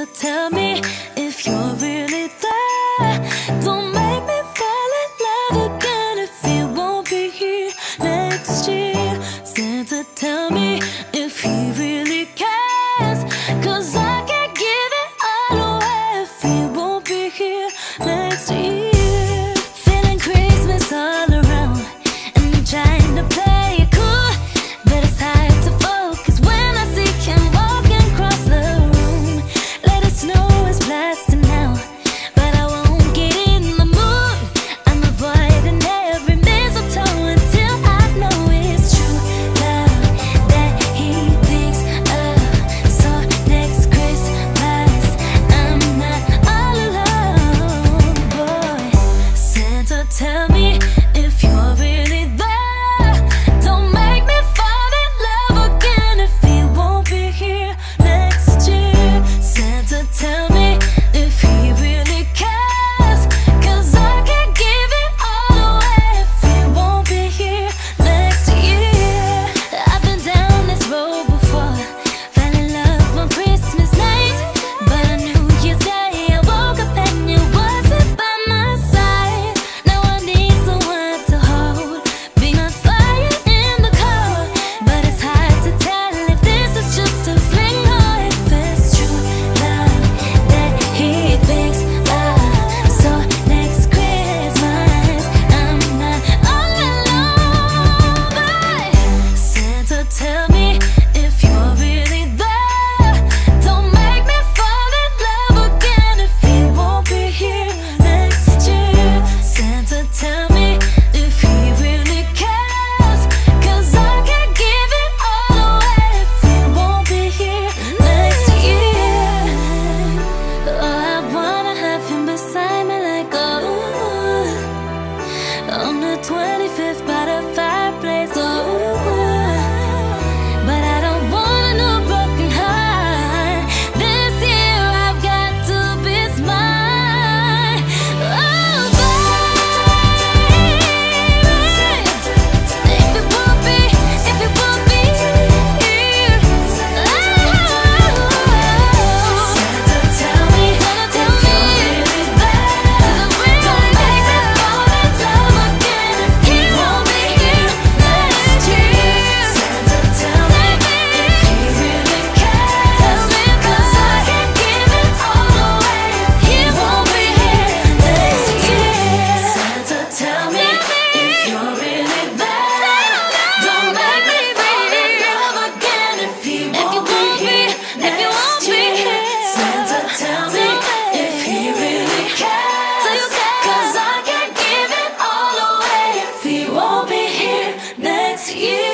So tell me if you're really there. Don't 25th you.